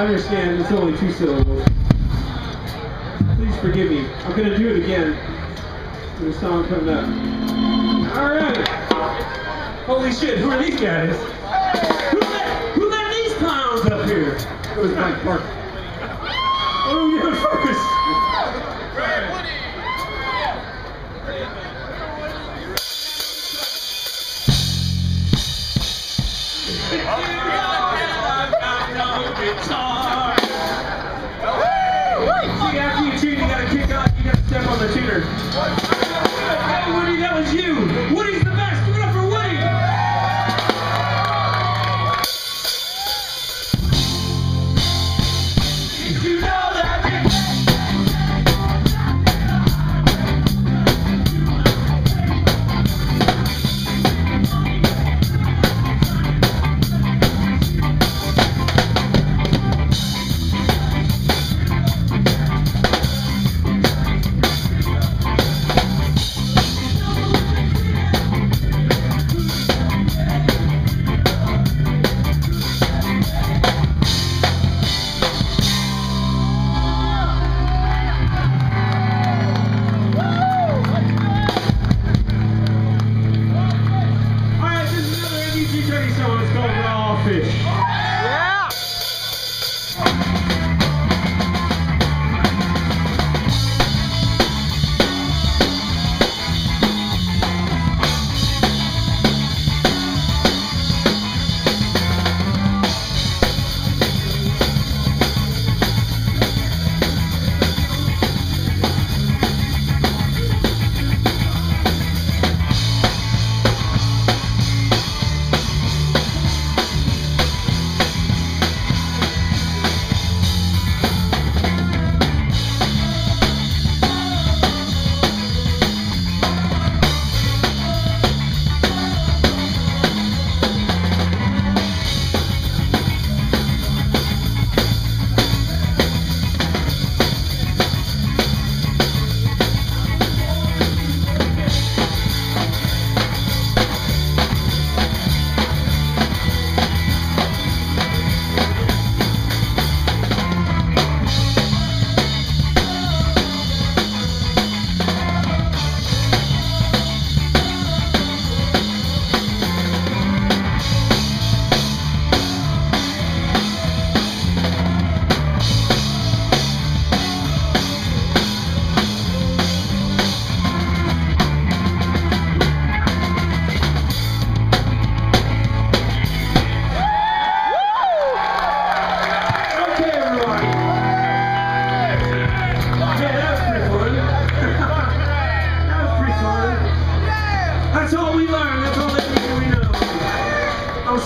I understand it's only two syllables. Please forgive me. I'm gonna do it again. There's a song coming up. All right. Holy shit! Who are these guys? Who let, who let these clowns up here? It was Mike Park. Oh, yeah, focus. See,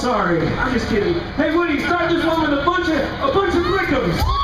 sorry. I'm just kidding. Hey, Woody, start this one with a bunch of, a bunch of brickums.